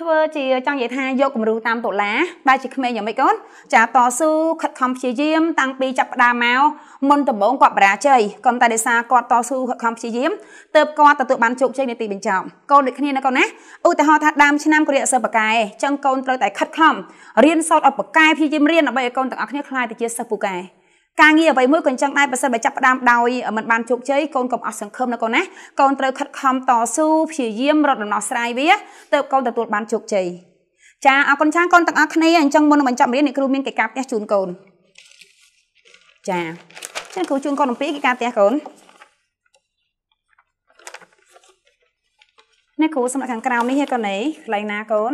ធ្វើជាចង់និយាយថាយកគំរូតាមតុលាដែលជាក្មេងយ៉ាងម៉េចកូនចាតស៊ូខិតខំព្យាយាមតាំងពីចាប់ផ្ដើមមកមុនដំបូងគាត់បរាជ័យក៏តែដោយសារគាត់តស៊ូខិតខំព្យាយាមទើបគាត់ទទួលបានជោគជ័យនៅទីបញ្ចប់កូនដូចគ្នាណាកូនណាឧទាហរណ៍ថាដើមឆ្នាំគរិយសិស្សបកែចឹងកូនត្រូវតែខិតខំរៀនសូត្រឲ្យបកែព្យាយាមរៀនដើម្បីឲ្យកូនទាំងអស់គ្នាខ្លាយទៅជាសិស្សពូកែ ការងារអ្វីមួយក៏អញ្ចឹងដែរបើសិនបើចាប់ផ្ដើមដោយមិនបានជោគជ័យកូនកុំអស់សង្ឃឹមណាកូនណាកូនត្រូវខិតខំតស៊ូព្យាយាមរត់ដំណោះស្រាយវាទើបកូនទទួលបានជោគជ័យចាអរគុណច្រើនកូនទាំងអស់គ្នាអញ្ចឹងមុននឹងបញ្ចប់រៀនអ្នកគ្រូមានកិច្ចការផ្ទះជូនកូនចាចឹងគ្រូជូនកូនអំពីកិច្ចការផ្ទះកូនអ្នកគ្រូសម្រាប់ខាងក្រោមនេះហេកូននេះកន្លែងណាកូន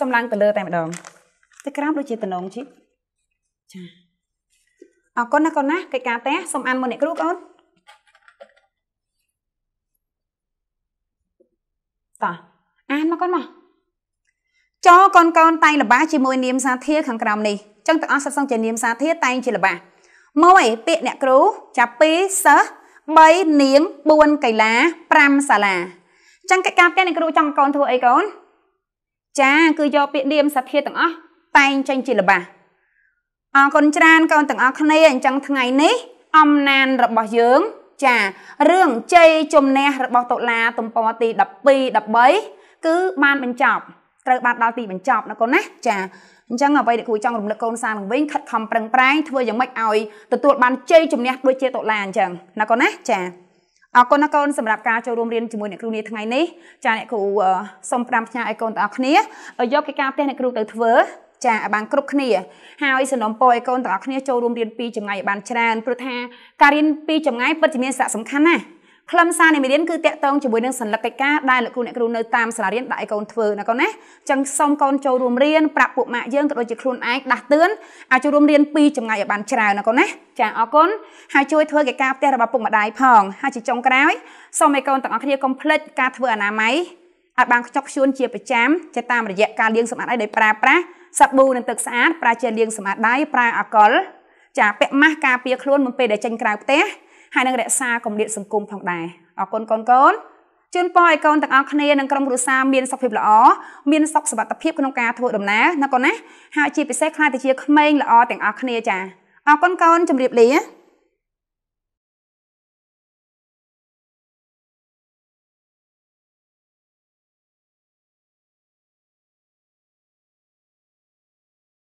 សំឡាំងទៅលើតែម្ដងទៅក្រោមដូចជាតំណងជីចា អរគុណណាកូនណាកិច្ចការផ្ទះសូមអានមុនអ្នកគ្រូកូនតោះអានមកកូនមកចកូនកូនតែងល្បះជាមួយនាមសាធារខាងក្រោមនេះចឹងទាំងអស់សិស្សសង្ឃជានាមសាធារតែងជាល្បះ1ពាក្យអ្នកគ្រូចាប់2សិស្ស3នាង4កីឡា5សាលាចឹងកិច្ចការផ្ទះអ្នកគ្រូចង់កូនធ្វើអីកូនចាគឺយកពាក្យនាមសាធារទាំងអស់តែងចេញជាល្បះ អរគុណច្រើនកូនទាំងអស់គ្នាអញ្ចឹងថ្ងៃនេះអំណានរបស់យើងចារឿងជ័យជំនះរបស់តុលាទំព័រទី12 13គឺបានបញ្ចប់ត្រូវបានដល់ទីបញ្ចប់ណាកូនណាចាអញ្ចឹងអ្វីដែលគ្រូចង់រំលឹកកូនសានឹងវិញខិតខំប្រឹងប្រែងធ្វើយ៉ាងម៉េចឲ្យទទួលបានជ័យជំនះដូចជាតុលាអញ្ចឹងណាកូនណាចាអរគុណណាកូនសម្រាប់ការចូលរួមរៀនជាមួយអ្នកគ្រូនាថ្ងៃនេះចាអ្នកគ្រូសូមប្រាំផ្ញើឲ្យកូនទាំងអស់គ្នាយកកិច្ចការផ្ទះអ្នកគ្រូទៅធ្វើ ចាឲ្យបានគ្រប់គ្នាហើយសំណុំពរឲ្យកូនទាំងអស់គ្នាចូលរួមរៀនពីចម្ងាយឲ្យបានច្រើនព្រោះថាការរៀនពីចម្ងាយពិតជាមានសារៈសំខាន់ណាស់ខ្លឹមសារនៃមេរៀនគឺតាក់ទងជាមួយនឹងសញ្ញាកិច្ចការដែលលោកគ្រូអ្នកគ្រូនៅតាមសាលារៀនដាក់ឲ្យកូនធ្វើណាកូនណាចឹងសូមកូនចូលរួមរៀនប្រាប់ពួកម៉ាក់យើងក៏ដូចជាខ្លួនឯងដាស់តឿនឲ្យចូលរួមរៀនពីចម្ងាយឲ្យបានច្រើនណាកូនណាចាអរគុណហើយជួយធ្វើកិច្ចការផ្ទះរបស់ពុកម្ដាយផងហើយជាចុងក្រោយសូមឲ្យកូនទាំងអស់គ្នាកុំភ្លេចការធ្វើអនាម័យឲ្យបានខ្ជាប់ខ្ជួនជាប្រចាំជាតាមរយៈការលាងសម្អាតដៃដោយប្រើប្រាស់ សាប៊ូនិងទឹកស្អាតប្រើជាលាងសម្អាតដៃប្រើអាល់កុលចាពាក់ម៉ាស់ការពារខ្លួនមុនពេលដែលចេញក្រៅផ្ទះហើយនឹងរក្សាគម្លាតសង្គមផងដែរអរគុណកូនកូនជូនពរឲ្យកូនទាំងអស់គ្នានិងក្រុមគ្រួសារមានសុខភាពល្អមានសុខសុវត្ថិភាពក្នុងការធ្វើដំណើរណាកូនណាហើយជាពិសេសខ្លាចទៅជាក្មេងល្អទាំងអស់គ្នាចាអរគុណកូនជម្រាបលា